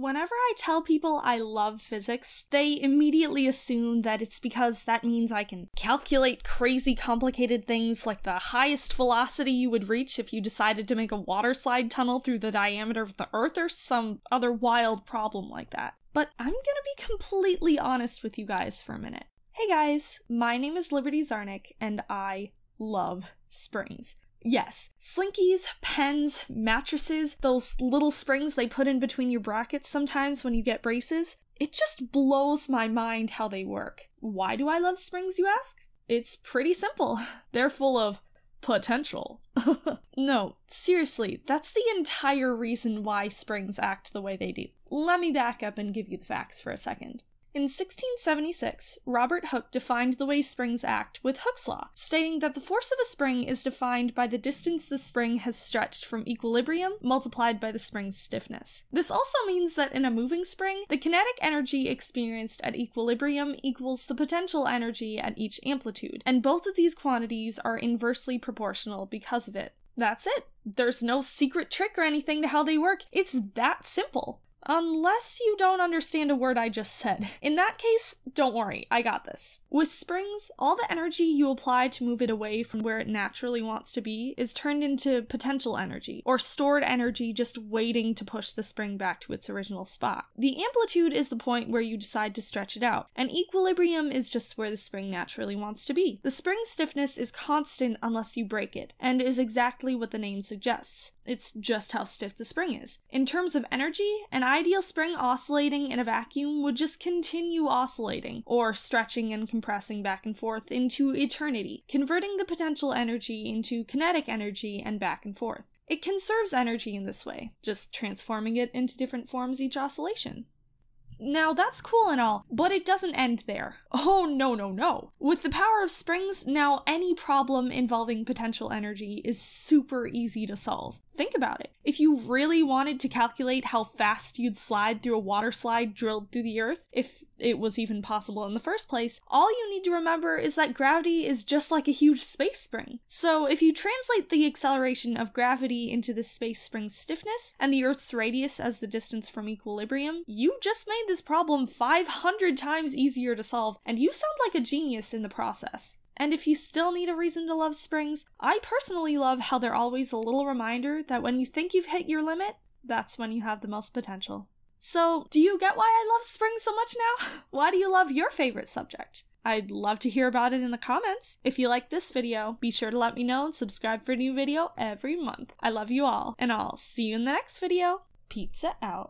Whenever I tell people I love physics, they immediately assume that it's because that means I can calculate crazy complicated things like the highest velocity you would reach if you decided to make a water slide tunnel through the diameter of the Earth or some other wild problem like that. But I'm gonna be completely honest with you guys for a minute. Hey guys, my name is Liberty Czarnik, and I love springs. Yes, slinkies, pens, mattresses, those little springs they put in between your brackets sometimes when you get braces. It just blows my mind how they work. Why do I love springs, you ask? It's pretty simple. They're full of potential. no, seriously, that's the entire reason why springs act the way they do. Let me back up and give you the facts for a second. In 1676, Robert Hooke defined the way springs act with Hooke's law, stating that the force of a spring is defined by the distance the spring has stretched from equilibrium multiplied by the spring's stiffness. This also means that in a moving spring, the kinetic energy experienced at equilibrium equals the potential energy at each amplitude, and both of these quantities are inversely proportional because of it. That's it. There's no secret trick or anything to how they work. It's that simple. Unless you don't understand a word I just said. In that case, don't worry, I got this. With springs, all the energy you apply to move it away from where it naturally wants to be is turned into potential energy, or stored energy just waiting to push the spring back to its original spot. The amplitude is the point where you decide to stretch it out, and equilibrium is just where the spring naturally wants to be. The spring stiffness is constant unless you break it, and is exactly what the name suggests. It's just how stiff the spring is. In terms of energy, an ideal spring oscillating in a vacuum would just continue oscillating, or stretching and compressing back and forth into eternity, converting the potential energy into kinetic energy and back and forth. It conserves energy in this way, just transforming it into different forms each oscillation. Now, that's cool and all, but it doesn't end there. Oh, no, no, no. With the power of springs, now any problem involving potential energy is super easy to solve. Think about it. If you really wanted to calculate how fast you'd slide through a water slide drilled through the earth, if it was even possible in the first place, all you need to remember is that gravity is just like a huge space spring. So if you translate the acceleration of gravity into the space spring's stiffness and the Earth's radius as the distance from equilibrium, you just made this problem 500 times easier to solve, and you sound like a genius in the process. And if you still need a reason to love springs, I personally love how they're always a little reminder that when you think you've hit your limit, that's when you have the most potential. So, do you get why I love springs so much now? Why do you love your favorite subject? I'd love to hear about it in the comments. If you like this video, be sure to let me know and subscribe for a new video every month. I love you all, and I'll see you in the next video. Pizza out.